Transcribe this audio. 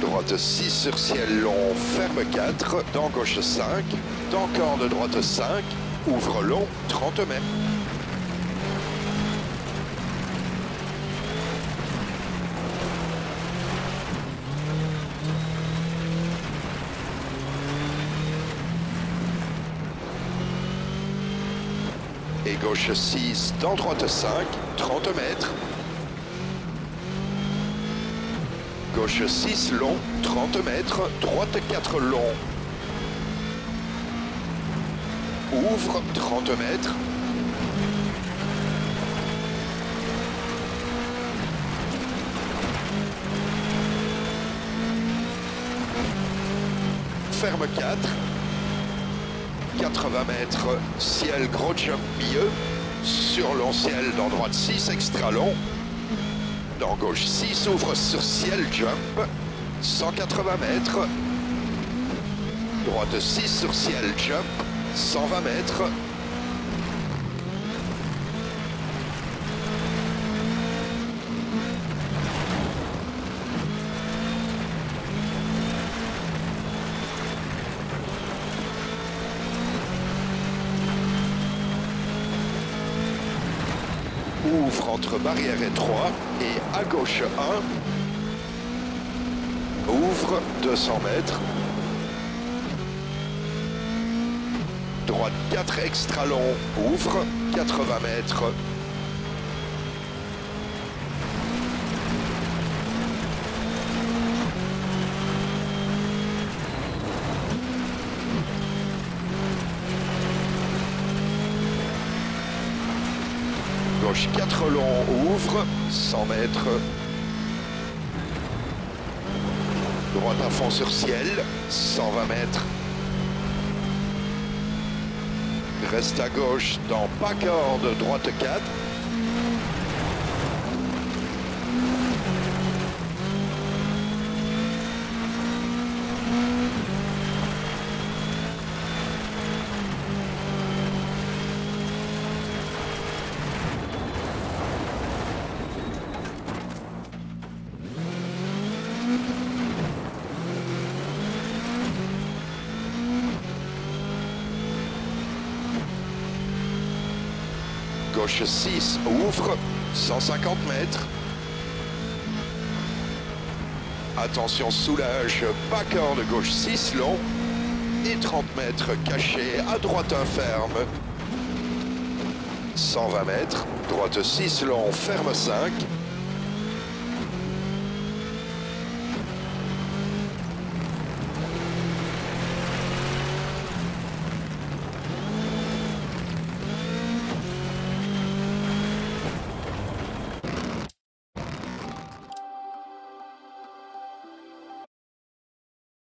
droite 6 sur ciel long, ferme 4, dent gauche 5, dent corde droite 5, ouvre long 30 mètres. Et gauche 6, dent droite 5, 30 mètres. Gauche 6 long, 30 mètres, droite 4 long. Ouvre 30 mètres. Ferme 4. 80 mètres, ciel gros jump milieu. Sur long ciel dans droite 6 extra long. Dans gauche 6 ouvre sur ciel jump. 180 mètres. Droite 6 sur ciel jump. 120 mètres. Ouvre entre barrière 3 et à gauche 1. Ouvre 200 mètres. Droite 4 extra long. Ouvre 80 mètres. Gauche 4 long, ouvre, 100 mètres. Droite à fond sur ciel, 120 mètres. Reste à gauche dans pas corde, droite 4. Gauche 6 ouvre, 150 mètres. Attention soulage, pas corde gauche 6 long et 30 mètres caché à droite ferme. 120 mètres, droite 6 long, ferme 5.